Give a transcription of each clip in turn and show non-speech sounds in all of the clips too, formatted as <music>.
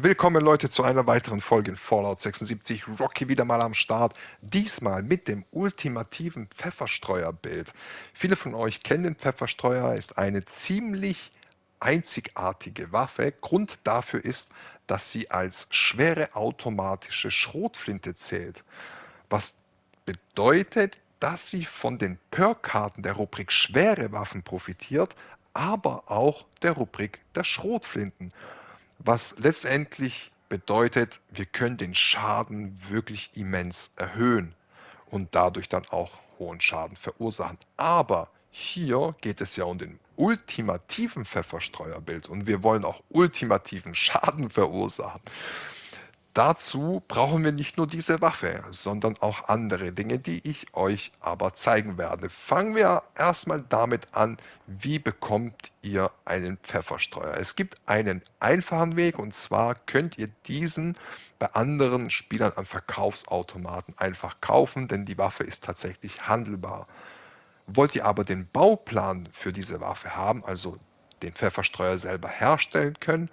Willkommen Leute zu einer weiteren Folge in Fallout 76. Rocky wieder mal am Start. Diesmal mit dem ultimativen Pfefferstreuer-Bild. Viele von euch kennen den Pfefferstreuer, ist eine ziemlich einzigartige Waffe. Grund dafür ist, dass sie als schwere automatische Schrotflinte zählt. Was bedeutet, dass sie von den Perk-Karten der Rubrik schwere Waffen profitiert, aber auch der Rubrik der Schrotflinten was letztendlich bedeutet, wir können den Schaden wirklich immens erhöhen und dadurch dann auch hohen Schaden verursachen. Aber hier geht es ja um den ultimativen Pfefferstreuerbild und wir wollen auch ultimativen Schaden verursachen. Dazu brauchen wir nicht nur diese Waffe, sondern auch andere Dinge, die ich euch aber zeigen werde. Fangen wir erstmal damit an, wie bekommt ihr einen Pfefferstreuer. Es gibt einen einfachen Weg und zwar könnt ihr diesen bei anderen Spielern am Verkaufsautomaten einfach kaufen, denn die Waffe ist tatsächlich handelbar. Wollt ihr aber den Bauplan für diese Waffe haben, also den Pfefferstreuer selber herstellen können,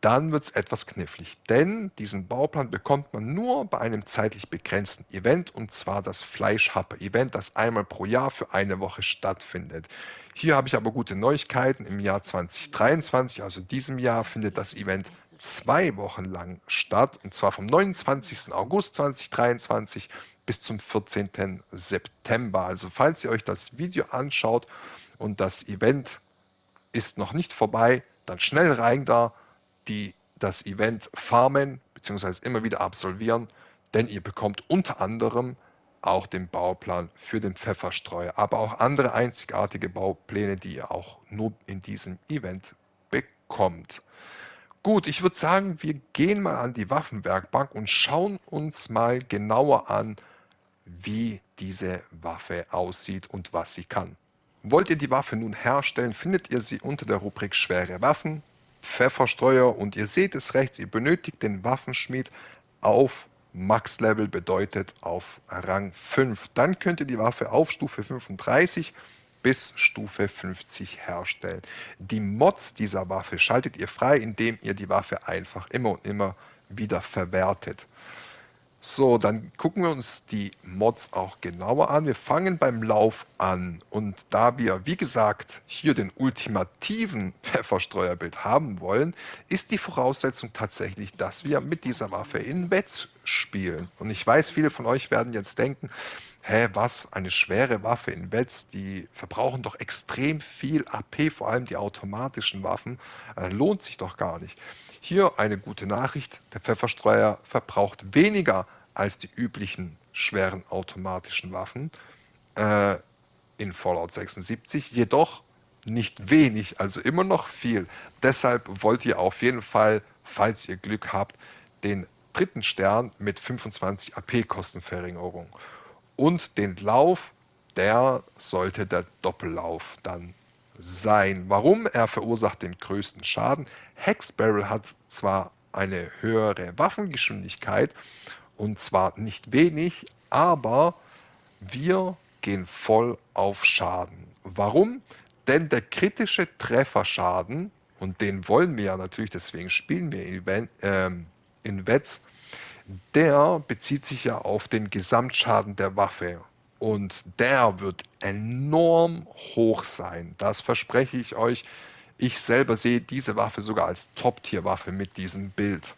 dann wird es etwas knifflig. Denn diesen Bauplan bekommt man nur bei einem zeitlich begrenzten Event und zwar das Fleischhappe-Event, das einmal pro Jahr für eine Woche stattfindet. Hier habe ich aber gute Neuigkeiten. Im Jahr 2023, also diesem Jahr, findet das Event zwei Wochen lang statt und zwar vom 29. August 2023 bis zum 14. September. Also falls ihr euch das Video anschaut und das Event ist noch nicht vorbei, dann schnell rein da die das Event farmen bzw. immer wieder absolvieren, denn ihr bekommt unter anderem auch den Bauplan für den Pfefferstreuer, aber auch andere einzigartige Baupläne, die ihr auch nur in diesem Event bekommt. Gut, ich würde sagen, wir gehen mal an die Waffenwerkbank und schauen uns mal genauer an, wie diese Waffe aussieht und was sie kann. Wollt ihr die Waffe nun herstellen, findet ihr sie unter der Rubrik Schwere Waffen. Pfefferstreuer und ihr seht es rechts, ihr benötigt den Waffenschmied auf Max-Level, bedeutet auf Rang 5. Dann könnt ihr die Waffe auf Stufe 35 bis Stufe 50 herstellen. Die Mods dieser Waffe schaltet ihr frei, indem ihr die Waffe einfach immer und immer wieder verwertet. So, dann gucken wir uns die Mods auch genauer an. Wir fangen beim Lauf an und da wir, wie gesagt, hier den ultimativen <laughs> Pfefferstreuerbild haben wollen, ist die Voraussetzung tatsächlich, dass wir mit dieser Waffe in Wetz spielen. Und ich weiß, viele von euch werden jetzt denken, hä, was, eine schwere Waffe in Wetz, die verbrauchen doch extrem viel AP, vor allem die automatischen Waffen, äh, lohnt sich doch gar nicht. Hier eine gute Nachricht, der Pfefferstreuer verbraucht weniger als die üblichen schweren automatischen Waffen äh, in Fallout 76, jedoch nicht wenig, also immer noch viel. Deshalb wollt ihr auf jeden Fall, falls ihr Glück habt, den dritten Stern mit 25 AP-Kostenverringerung. Und den Lauf, der sollte der Doppellauf dann sein. Warum? Er verursacht den größten Schaden. Hexbarrel hat zwar eine höhere Waffengeschwindigkeit und zwar nicht wenig, aber wir gehen voll auf Schaden. Warum? Denn der kritische Trefferschaden, und den wollen wir ja natürlich, deswegen spielen wir in, äh, in Wets, der bezieht sich ja auf den Gesamtschaden der Waffe. Und der wird enorm hoch sein. Das verspreche ich euch. Ich selber sehe diese Waffe sogar als Top-Tier-Waffe mit diesem Bild.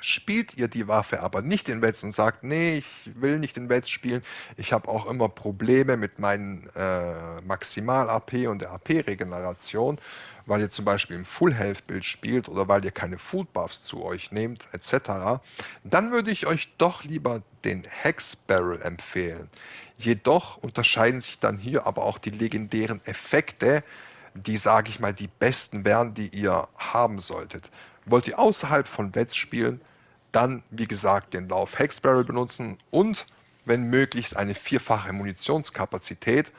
Spielt ihr die Waffe aber nicht in Wets und sagt, nee, ich will nicht in Wets spielen, ich habe auch immer Probleme mit meinen äh, Maximal-AP und der AP-Regeneration, weil ihr zum Beispiel im Full-Health-Bild spielt oder weil ihr keine Food-Buffs zu euch nehmt, etc., dann würde ich euch doch lieber den Hex-Barrel empfehlen. Jedoch unterscheiden sich dann hier aber auch die legendären Effekte, die, sage ich mal, die besten wären, die ihr haben solltet. Wollt ihr außerhalb von Wets spielen, dann wie gesagt den Lauf Hexbarrel benutzen und wenn möglichst eine vierfache Munitionskapazität,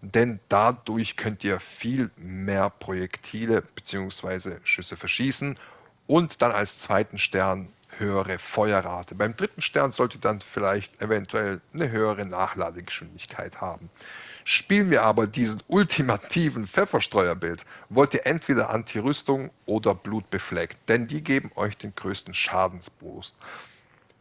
denn dadurch könnt ihr viel mehr Projektile bzw. Schüsse verschießen und dann als zweiten Stern höhere Feuerrate. Beim dritten Stern sollte dann vielleicht eventuell eine höhere Nachladegeschwindigkeit haben. Spielen wir aber diesen ultimativen Pfefferstreuerbild, wollt ihr entweder Anti-Rüstung oder Blutbefleckt, denn die geben euch den größten Schadensboost.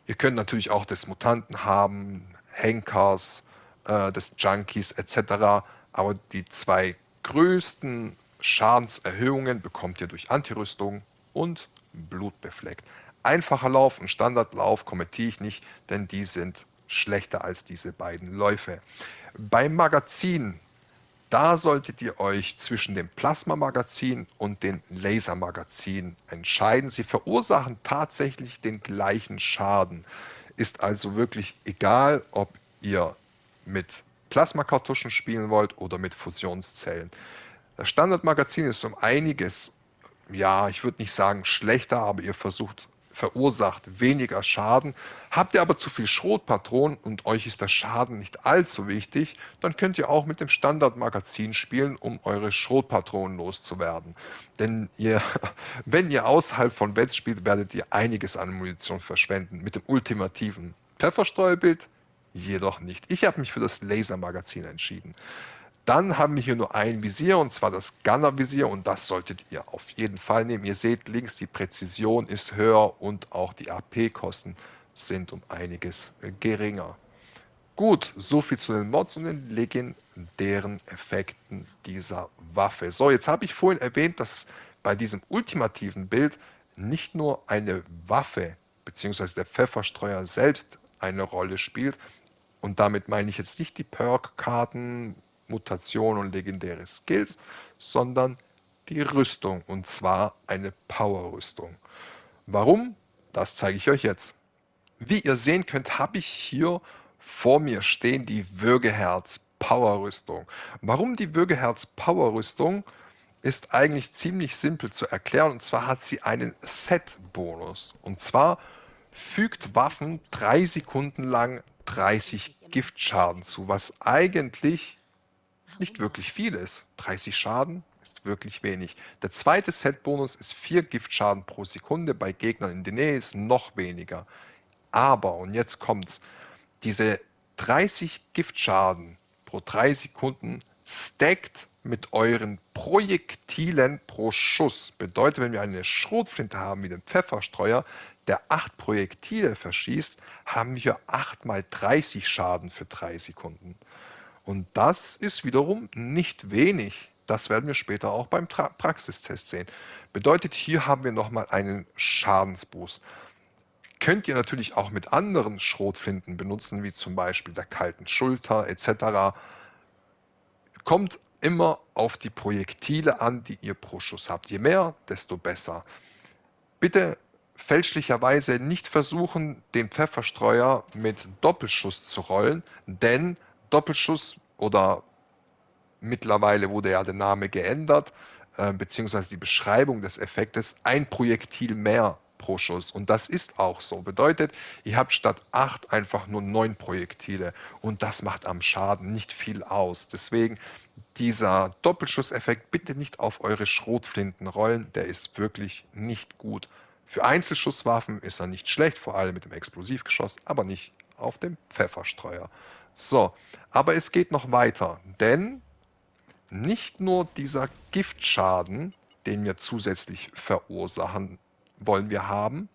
Ihr könnt natürlich auch des Mutanten haben, Henkers, äh, des Junkies etc. Aber die zwei größten Schadenserhöhungen bekommt ihr durch Anti-Rüstung und Blutbefleckt. Einfacher Lauf und Standardlauf kommentiere ich nicht, denn die sind schlechter als diese beiden Läufe. Beim Magazin, da solltet ihr euch zwischen dem Plasma-Magazin und dem Laser-Magazin entscheiden. Sie verursachen tatsächlich den gleichen Schaden. Ist also wirklich egal, ob ihr mit Plasmakartuschen spielen wollt oder mit Fusionszellen. Das Standardmagazin ist um einiges, ja, ich würde nicht sagen schlechter, aber ihr versucht verursacht weniger Schaden. Habt ihr aber zu viel Schrotpatronen und euch ist der Schaden nicht allzu wichtig, dann könnt ihr auch mit dem Standardmagazin spielen, um eure Schrotpatronen loszuwerden. Denn ihr, <laughs> wenn ihr außerhalb von Wets spielt, werdet ihr einiges an Munition verschwenden. Mit dem ultimativen Pfefferstreubild jedoch nicht. Ich habe mich für das Lasermagazin entschieden. Dann haben wir hier nur ein Visier und zwar das Gunner-Visier und das solltet ihr auf jeden Fall nehmen. Ihr seht links, die Präzision ist höher und auch die AP-Kosten sind um einiges geringer. Gut, soviel zu den Mods und den legendären Effekten dieser Waffe. So, jetzt habe ich vorhin erwähnt, dass bei diesem ultimativen Bild nicht nur eine Waffe bzw. der Pfefferstreuer selbst eine Rolle spielt. Und damit meine ich jetzt nicht die Perk-Karten, Mutation und legendäre Skills, sondern die Rüstung und zwar eine Power-Rüstung. Warum? Das zeige ich euch jetzt. Wie ihr sehen könnt, habe ich hier vor mir stehen die Würgeherz Power-Rüstung. Warum die Würgeherz Power-Rüstung? Ist eigentlich ziemlich simpel zu erklären und zwar hat sie einen Set-Bonus. Und zwar fügt Waffen drei Sekunden lang 30 Giftschaden zu, was eigentlich nicht wirklich viel ist. 30 Schaden ist wirklich wenig. Der zweite Set-Bonus ist 4 Giftschaden pro Sekunde. Bei Gegnern in der Nähe ist noch weniger. Aber, und jetzt kommt's, diese 30 Giftschaden pro 3 Sekunden stackt mit euren Projektilen pro Schuss. Bedeutet, wenn wir eine Schrotflinte haben wie den Pfefferstreuer, der 8 Projektile verschießt, haben wir 8 mal 30 Schaden für 3 Sekunden. Und das ist wiederum nicht wenig. Das werden wir später auch beim Tra Praxistest sehen. Bedeutet, hier haben wir nochmal einen Schadensboost. Könnt ihr natürlich auch mit anderen Schrotflinten benutzen, wie zum Beispiel der kalten Schulter etc. Kommt immer auf die Projektile an, die ihr pro Schuss habt. Je mehr, desto besser. Bitte fälschlicherweise nicht versuchen, den Pfefferstreuer mit Doppelschuss zu rollen, denn Doppelschuss oder mittlerweile wurde ja der Name geändert, äh, beziehungsweise die Beschreibung des Effektes, ein Projektil mehr pro Schuss. Und das ist auch so. Bedeutet, ihr habt statt acht einfach nur neun Projektile und das macht am Schaden nicht viel aus. Deswegen dieser Doppelschusseffekt bitte nicht auf eure Schrotflinten rollen, der ist wirklich nicht gut. Für Einzelschusswaffen ist er nicht schlecht, vor allem mit dem Explosivgeschoss, aber nicht auf dem Pfefferstreuer. So, aber es geht noch weiter, denn nicht nur dieser Giftschaden, den wir zusätzlich verursachen, wollen wir haben,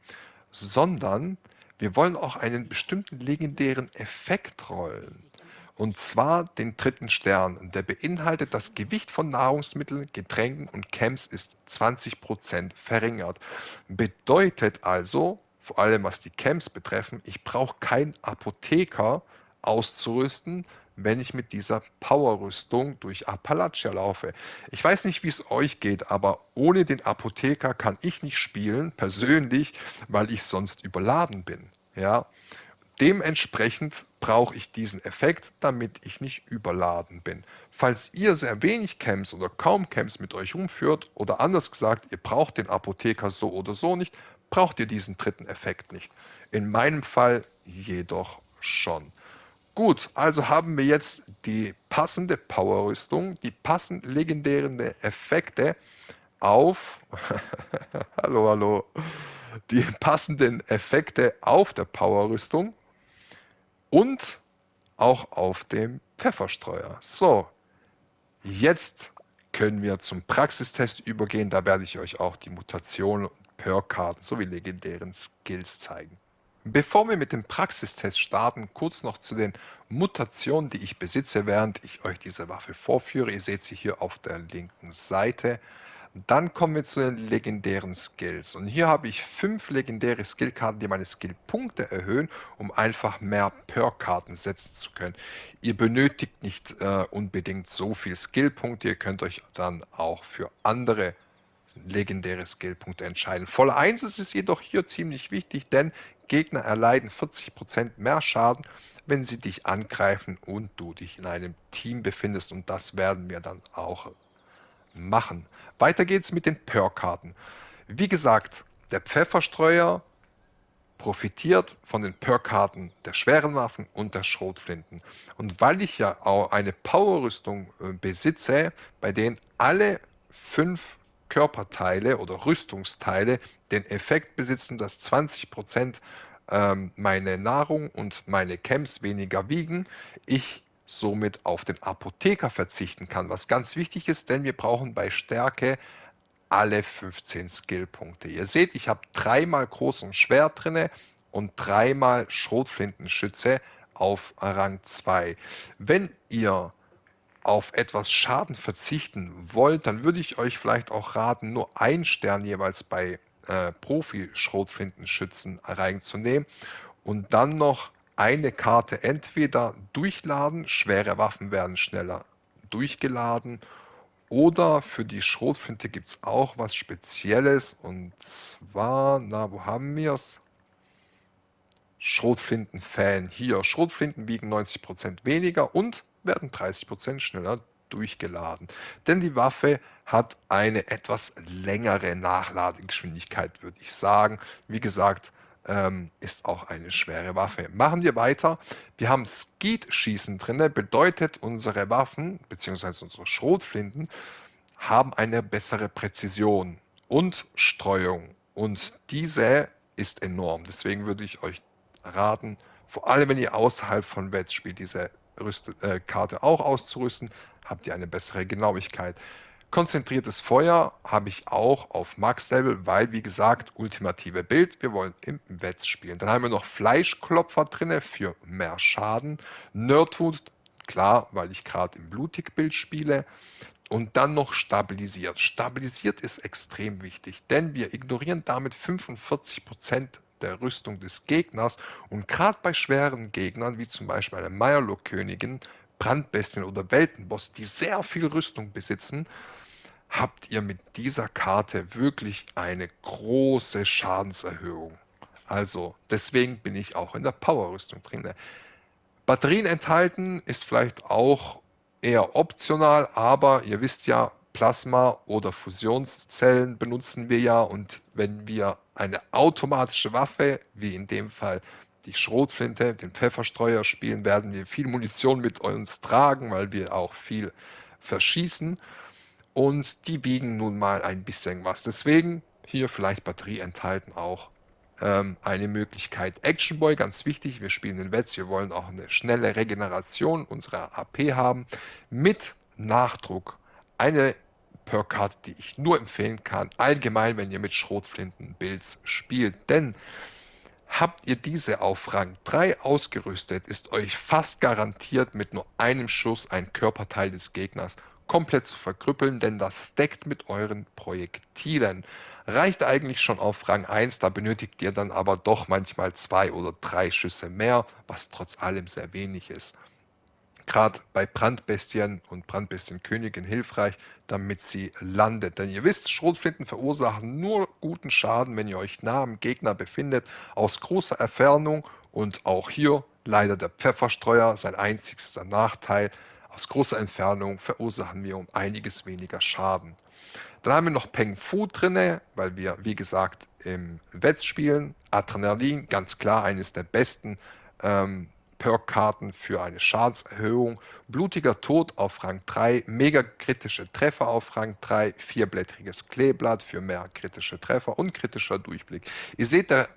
sondern wir wollen auch einen bestimmten legendären Effekt rollen. Und zwar den dritten Stern. Der beinhaltet, das Gewicht von Nahrungsmitteln, Getränken und Camps ist 20% verringert. Bedeutet also, vor allem was die Camps betreffen, ich brauche keinen Apotheker, auszurüsten, wenn ich mit dieser Powerrüstung durch Appalachia laufe. Ich weiß nicht, wie es euch geht, aber ohne den Apotheker kann ich nicht spielen, persönlich, weil ich sonst überladen bin. Ja? Dementsprechend brauche ich diesen Effekt, damit ich nicht überladen bin. Falls ihr sehr wenig Camps oder kaum Camps mit euch rumführt, oder anders gesagt, ihr braucht den Apotheker so oder so nicht, braucht ihr diesen dritten Effekt nicht. In meinem Fall jedoch schon. Gut, also haben wir jetzt die passende Powerrüstung, die passend legendären Effekte auf, <laughs> hallo, hallo, die passenden Effekte auf der Powerrüstung und auch auf dem Pfefferstreuer. So, jetzt können wir zum Praxistest übergehen. Da werde ich euch auch die Mutationen, Perk-Karten sowie legendären Skills zeigen. Bevor wir mit dem Praxistest starten, kurz noch zu den Mutationen, die ich besitze, während ich euch diese Waffe vorführe. Ihr seht sie hier auf der linken Seite. Dann kommen wir zu den legendären Skills. Und hier habe ich fünf legendäre Skillkarten, die meine Skillpunkte erhöhen, um einfach mehr Perk-Karten setzen zu können. Ihr benötigt nicht äh, unbedingt so viel Skillpunkte. Ihr könnt euch dann auch für andere legendäre Skillpunkte entscheiden. Voll 1 ist es jedoch hier ziemlich wichtig, denn Gegner erleiden 40% mehr Schaden, wenn sie dich angreifen und du dich in einem Team befindest. Und das werden wir dann auch machen. Weiter geht's mit den Perk-Karten. Wie gesagt, der Pfefferstreuer profitiert von den Perk-Karten der schweren Waffen und der Schrotflinten. Und weil ich ja auch eine Power-Rüstung äh, besitze, bei denen alle fünf Körperteile oder Rüstungsteile den Effekt besitzen, dass 20% ähm, meine Nahrung und meine Camps weniger wiegen, ich somit auf den Apotheker verzichten kann, was ganz wichtig ist, denn wir brauchen bei Stärke alle 15 Skillpunkte. Ihr seht, ich habe dreimal groß und schwer drinne und dreimal Schrotflintenschütze auf Rang 2. Wenn ihr auf etwas Schaden verzichten wollt, dann würde ich euch vielleicht auch raten, nur ein Stern jeweils bei äh, Profi-Schrotflintenschützen reinzunehmen und dann noch eine Karte entweder durchladen, schwere Waffen werden schneller durchgeladen, oder für die Schrotflinte gibt es auch was Spezielles und zwar, na, wo haben wir es? Schrotflinten-Fan. Hier, Schrotflinten wiegen 90% weniger und werden 30% schneller durchgeladen. Denn die Waffe hat eine etwas längere Nachladegeschwindigkeit, würde ich sagen. Wie gesagt, ähm, ist auch eine schwere Waffe. Machen wir weiter. Wir haben Skeet-Schießen drin, bedeutet unsere Waffen bzw. unsere Schrotflinten haben eine bessere Präzision und Streuung. Und diese ist enorm. Deswegen würde ich euch raten, vor allem wenn ihr außerhalb von Wets spielt, diese Rüste, äh, Karte auch auszurüsten, habt ihr eine bessere Genauigkeit. Konzentriertes Feuer habe ich auch auf Max-Level, weil, wie gesagt, ultimative Bild, wir wollen im Wetz spielen. Dann haben wir noch Fleischklopfer drin für mehr Schaden. Nerdwood, klar, weil ich gerade im Blutig-Bild spiele. Und dann noch stabilisiert. Stabilisiert ist extrem wichtig, denn wir ignorieren damit 45% der Rüstung des Gegners. Und gerade bei schweren Gegnern, wie zum Beispiel eine Meyerlock-Königin, Brandbestien oder Weltenboss, die sehr viel Rüstung besitzen, habt ihr mit dieser Karte wirklich eine große Schadenserhöhung. Also deswegen bin ich auch in der Power-Rüstung drin. Batterien enthalten ist vielleicht auch eher optional, aber ihr wisst ja, Plasma oder Fusionszellen benutzen wir ja und wenn wir eine automatische Waffe, wie in dem Fall die Schrotflinte, den Pfefferstreuer spielen, werden wir viel Munition mit uns tragen, weil wir auch viel verschießen. Und die wiegen nun mal ein bisschen was. Deswegen hier vielleicht Batterie enthalten auch ähm, eine Möglichkeit. Action Boy, ganz wichtig, wir spielen den Wetz, wir wollen auch eine schnelle Regeneration unserer AP haben. Mit Nachdruck. Eine Perk-Karte, die ich nur empfehlen kann, allgemein, wenn ihr mit Schrotflinten-Builds spielt. Denn Habt ihr diese auf Rang 3 ausgerüstet, ist euch fast garantiert mit nur einem Schuss ein Körperteil des Gegners komplett zu verkrüppeln, denn das stackt mit euren Projektilen. Reicht eigentlich schon auf Rang 1, da benötigt ihr dann aber doch manchmal zwei oder drei Schüsse mehr, was trotz allem sehr wenig ist gerade bei Brandbestien und Brandbestienkönigin hilfreich, damit sie landet. Denn ihr wisst, Schrotflinten verursachen nur guten Schaden, wenn ihr euch nah am Gegner befindet, aus großer Entfernung und auch hier leider der Pfefferstreuer, sein einzigster Nachteil. Aus großer Entfernung verursachen wir um einiges weniger Schaden. Dann haben wir noch Peng Fu drin, weil wir, wie gesagt, im Wetz spielen. Adrenalin, ganz klar, eines der besten ähm, Perk-Karten für eine Schadenserhöhung, blutiger Tod auf Rang 3, mega kritische Treffer auf Rang 3, vierblättriges Kleeblatt für mehr kritische Treffer und kritischer Durchblick. Ihr seht, der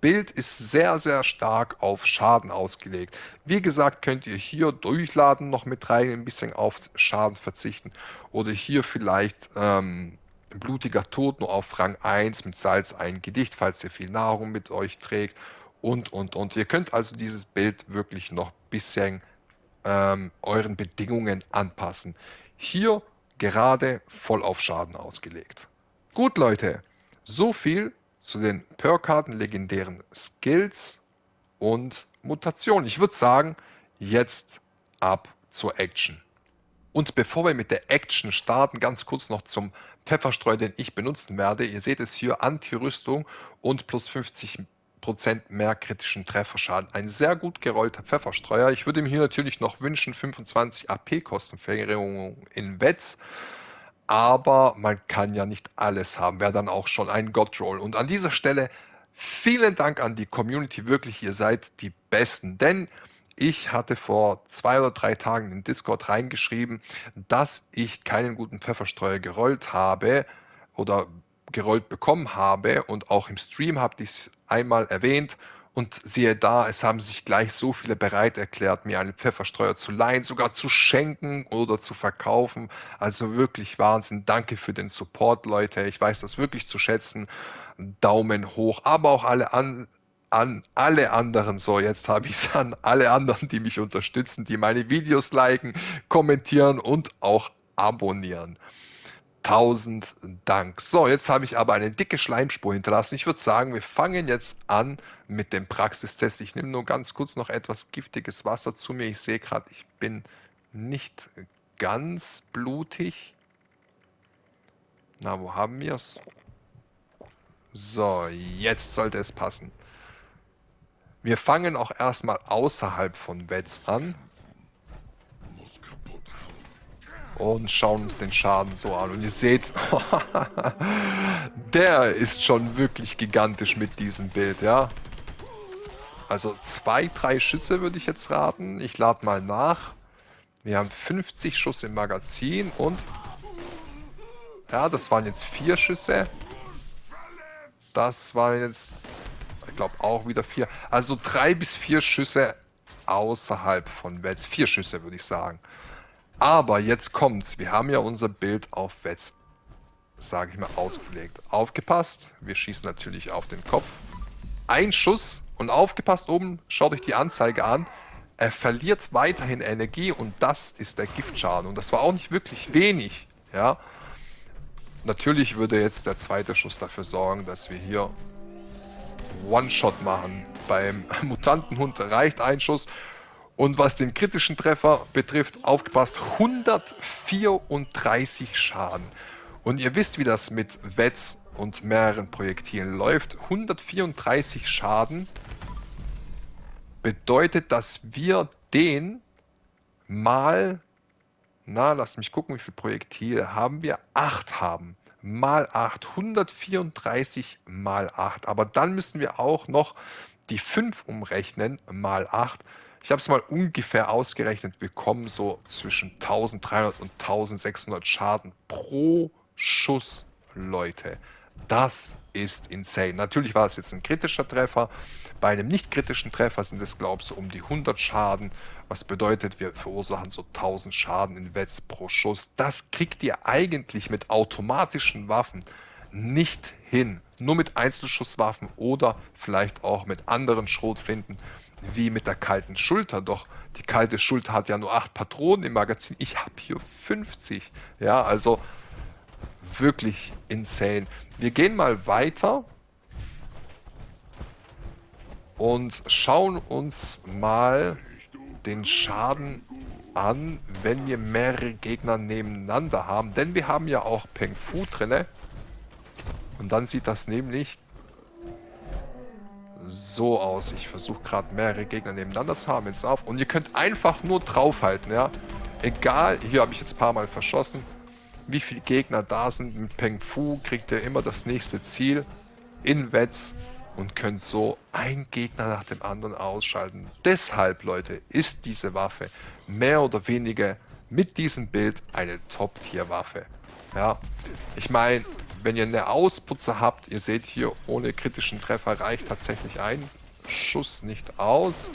Bild ist sehr, sehr stark auf Schaden ausgelegt. Wie gesagt, könnt ihr hier durchladen noch mit rein, ein bisschen auf Schaden verzichten oder hier vielleicht ähm, blutiger Tod nur auf Rang 1 mit Salz ein Gedicht, falls ihr viel Nahrung mit euch trägt und, und, und. Ihr könnt also dieses Bild wirklich noch ein bisschen ähm, euren Bedingungen anpassen. Hier gerade voll auf Schaden ausgelegt. Gut, Leute, so viel zu den Perkarten, legendären Skills und Mutationen. Ich würde sagen, jetzt ab zur Action. Und bevor wir mit der Action starten, ganz kurz noch zum Pfefferstreu, den ich benutzen werde. Ihr seht es hier, Anti-Rüstung und plus 50 mehr kritischen Trefferschaden. Ein sehr gut gerollter Pfefferstreuer. Ich würde mir hier natürlich noch wünschen 25 AP-Kostenverringerung in Wets. Aber man kann ja nicht alles haben. Wäre dann auch schon ein God-Roll. Und an dieser Stelle vielen Dank an die Community. Wirklich, ihr seid die Besten. Denn ich hatte vor zwei oder drei Tagen in Discord reingeschrieben, dass ich keinen guten Pfefferstreuer gerollt habe oder gerollt bekommen habe und auch im Stream habe ich es einmal erwähnt und siehe da, es haben sich gleich so viele bereit erklärt, mir einen Pfefferstreuer zu leihen, sogar zu schenken oder zu verkaufen. Also wirklich Wahnsinn. Danke für den Support, Leute. Ich weiß das wirklich zu schätzen. Daumen hoch. Aber auch alle an, an alle anderen, so jetzt habe ich es an alle anderen, die mich unterstützen, die meine Videos liken, kommentieren und auch abonnieren. Tausend Dank. So, jetzt habe ich aber eine dicke Schleimspur hinterlassen. Ich würde sagen, wir fangen jetzt an mit dem Praxistest. Ich nehme nur ganz kurz noch etwas giftiges Wasser zu mir. Ich sehe gerade, ich bin nicht ganz blutig. Na, wo haben wir es? So, jetzt sollte es passen. Wir fangen auch erstmal außerhalb von Wets an und schauen uns den Schaden so an. Und ihr seht, <laughs> der ist schon wirklich gigantisch mit diesem Bild, ja. Also zwei, drei Schüsse würde ich jetzt raten. Ich lade mal nach. Wir haben 50 Schuss im Magazin und... Ja, das waren jetzt vier Schüsse. Das waren jetzt, ich glaube, auch wieder vier. Also drei bis vier Schüsse außerhalb von Wets. Vier Schüsse, würde ich sagen. Aber jetzt kommt's. Wir haben ja unser Bild auf Wets, sage ich mal, ausgelegt. Aufgepasst. Wir schießen natürlich auf den Kopf. Ein Schuss und aufgepasst oben, schaut euch die Anzeige an. Er verliert weiterhin Energie und das ist der Giftschaden. Und das war auch nicht wirklich wenig. Ja. Natürlich würde jetzt der zweite Schuss dafür sorgen, dass wir hier One-Shot machen. Beim <laughs> Mutantenhund reicht ein Schuss und was den kritischen Treffer betrifft, aufgepasst, 134 Schaden. Und ihr wisst, wie das mit Wets und mehreren Projektilen läuft. 134 Schaden bedeutet, dass wir den mal, na, lasst mich gucken, wie viele Projektile haben wir? 8 haben. Mal 8. 134 mal 8. Aber dann müssen wir auch noch die 5 umrechnen mal 8. Ich habe es mal ungefähr ausgerechnet. Wir kommen so zwischen 1300 und 1600 Schaden pro Schuss, Leute. Das ist insane. Natürlich war es jetzt ein kritischer Treffer. Bei einem nicht kritischen Treffer sind es, glaube ich, so um die 100 Schaden. Was bedeutet, wir verursachen so 1000 Schaden in Wets pro Schuss. Das kriegt ihr eigentlich mit automatischen Waffen nicht hin. Nur mit Einzelschusswaffen oder vielleicht auch mit anderen Schrotflinten wie mit der kalten Schulter. Doch die kalte Schulter hat ja nur 8 Patronen im Magazin. Ich habe hier 50. Ja, also wirklich insane. Wir gehen mal weiter und schauen uns mal den Schaden an, wenn wir mehrere Gegner nebeneinander haben. Denn wir haben ja auch Peng Fu drinne. Und dann sieht das nämlich so aus. Ich versuche gerade mehrere Gegner nebeneinander zu haben. Jetzt auf. Und ihr könnt einfach nur draufhalten, ja. Egal, hier habe ich jetzt ein paar Mal verschossen. Wie viele Gegner da sind mit Peng Fu, kriegt ihr immer das nächste Ziel in Wets. und könnt so einen Gegner nach dem anderen ausschalten. Deshalb, Leute, ist diese Waffe mehr oder weniger mit diesem Bild eine Top-Tier-Waffe. Ja, ich meine, wenn ihr eine Ausputzer habt, ihr seht hier, ohne kritischen Treffer reicht tatsächlich ein Schuss nicht aus.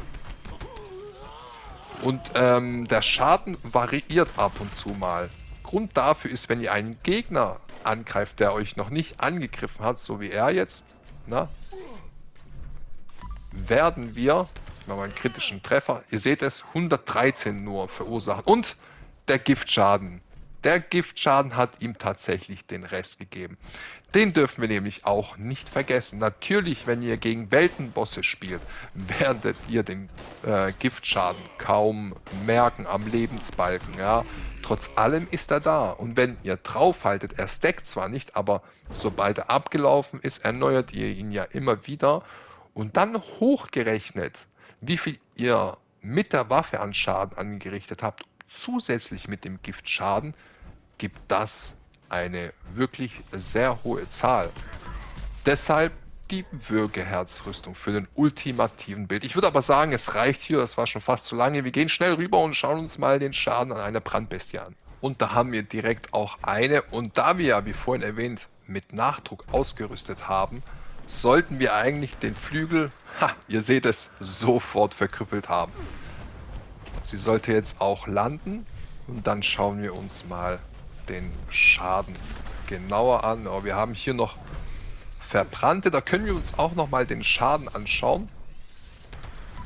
Und ähm, der Schaden variiert ab und zu mal. Grund dafür ist, wenn ihr einen Gegner angreift, der euch noch nicht angegriffen hat, so wie er jetzt, na, werden wir, ich mache mal einen kritischen Treffer, ihr seht es, 113 nur verursachen. Und der Giftschaden. Der Giftschaden hat ihm tatsächlich den Rest gegeben. Den dürfen wir nämlich auch nicht vergessen. Natürlich, wenn ihr gegen Weltenbosse spielt, werdet ihr den äh, Giftschaden kaum merken am Lebensbalken. Ja? Trotz allem ist er da. Und wenn ihr draufhaltet, er stackt zwar nicht, aber sobald er abgelaufen ist, erneuert ihr ihn ja immer wieder. Und dann hochgerechnet, wie viel ihr mit der Waffe an Schaden angerichtet habt zusätzlich mit dem Giftschaden gibt das eine wirklich sehr hohe Zahl. Deshalb die Würgeherzrüstung für den ultimativen Bild. Ich würde aber sagen, es reicht hier, das war schon fast zu lange. Wir gehen schnell rüber und schauen uns mal den Schaden an einer Brandbestie an. Und da haben wir direkt auch eine. Und da wir ja, wie vorhin erwähnt, mit Nachdruck ausgerüstet haben, sollten wir eigentlich den Flügel, ha, ihr seht es, sofort verkrüppelt haben. Sie sollte jetzt auch landen und dann schauen wir uns mal den Schaden genauer an. Oh, wir haben hier noch Verbrannte, da können wir uns auch noch mal den Schaden anschauen,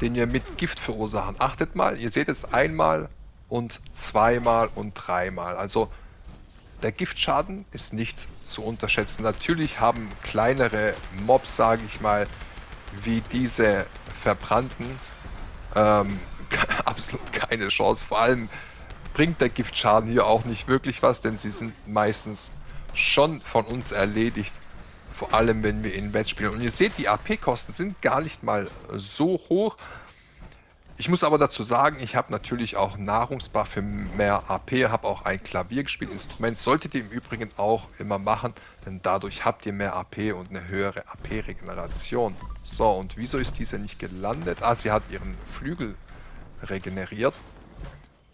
den wir mit Gift verursachen. Achtet mal, ihr seht es einmal und zweimal und dreimal. Also der Giftschaden ist nicht zu unterschätzen. Natürlich haben kleinere Mobs, sage ich mal, wie diese Verbrannten, ähm, <laughs> absolut keine Chance. Vor allem bringt der Giftschaden hier auch nicht wirklich was, denn sie sind meistens schon von uns erledigt. Vor allem, wenn wir in West spielen. Und ihr seht, die AP-Kosten sind gar nicht mal so hoch. Ich muss aber dazu sagen, ich habe natürlich auch Nahrungsbar für mehr AP, habe auch ein Klavier gespielt, Instrument solltet ihr im Übrigen auch immer machen, denn dadurch habt ihr mehr AP und eine höhere AP-Regeneration. So, und wieso ist diese nicht gelandet? Ah, sie hat ihren Flügel regeneriert.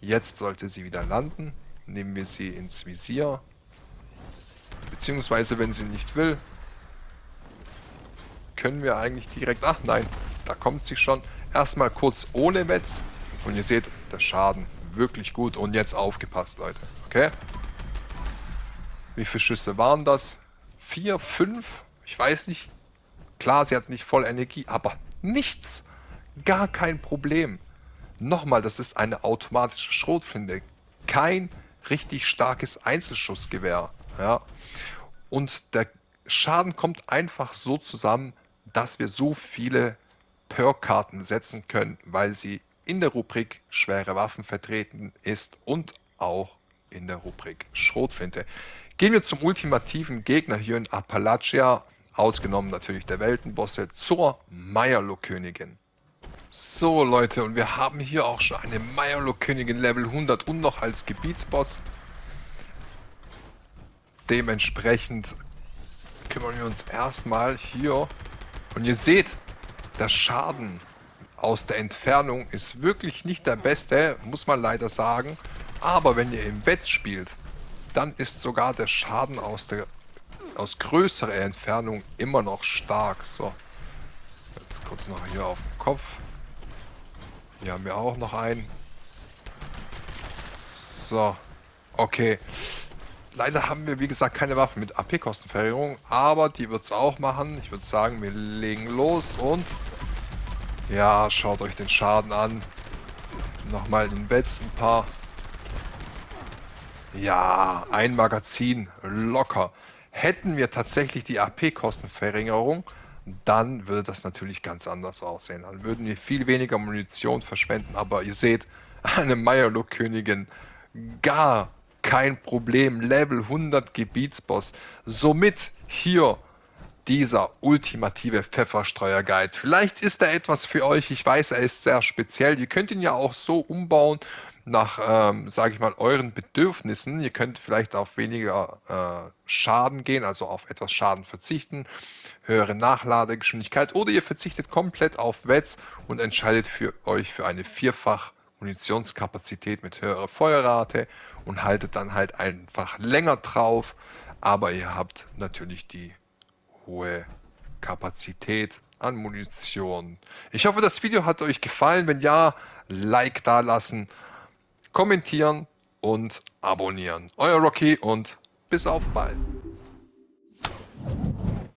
Jetzt sollte sie wieder landen. Nehmen wir sie ins Visier. Beziehungsweise, wenn sie nicht will, können wir eigentlich direkt... Ach nein, da kommt sie schon. Erstmal kurz ohne Metz. Und ihr seht, der Schaden wirklich gut. Und jetzt aufgepasst, Leute. Okay? Wie viele Schüsse waren das? Vier, fünf? Ich weiß nicht. Klar, sie hat nicht voll Energie, aber nichts. Gar kein Problem. Nochmal, das ist eine automatische Schrotflinte. Kein richtig starkes Einzelschussgewehr. Ja. Und der Schaden kommt einfach so zusammen, dass wir so viele Perk-Karten setzen können, weil sie in der Rubrik schwere Waffen vertreten ist und auch in der Rubrik Schrotflinte. Gehen wir zum ultimativen Gegner hier in Appalachia, ausgenommen natürlich der Weltenbosse, zur Meierlo-Königin. So Leute, und wir haben hier auch schon eine Meyerlo-Königin Level 100 und noch als Gebietsboss. Dementsprechend kümmern wir uns erstmal hier. Und ihr seht, der Schaden aus der Entfernung ist wirklich nicht der beste, muss man leider sagen. Aber wenn ihr im Bett spielt, dann ist sogar der Schaden aus der aus größerer Entfernung immer noch stark. So, jetzt kurz noch hier auf den Kopf. Hier haben wir auch noch einen. So. Okay. Leider haben wir, wie gesagt, keine Waffen mit AP-Kostenverringerung, aber die wird es auch machen. Ich würde sagen, wir legen los und... Ja, schaut euch den Schaden an. Nochmal in Bets ein paar. Ja, ein Magazin, locker. Hätten wir tatsächlich die AP-Kostenverringerung, dann würde das natürlich ganz anders aussehen. Dann würden wir viel weniger Munition verschwenden, aber ihr seht, <laughs> eine Meyerlook-Königin, gar kein Problem, Level 100 Gebietsboss. Somit hier dieser ultimative Pfefferstreuer-Guide. Vielleicht ist er etwas für euch, ich weiß, er ist sehr speziell. Ihr könnt ihn ja auch so umbauen, nach, ähm, sage ich mal, euren Bedürfnissen. Ihr könnt vielleicht auf weniger äh, Schaden gehen, also auf etwas Schaden verzichten, höhere Nachladegeschwindigkeit oder ihr verzichtet komplett auf Wets und entscheidet für euch für eine vierfach Munitionskapazität mit höherer Feuerrate und haltet dann halt einfach länger drauf, aber ihr habt natürlich die hohe Kapazität an Munition. Ich hoffe, das Video hat euch gefallen. Wenn ja, Like da lassen, kommentieren und abonnieren. Euer Rocky und bis auf bald.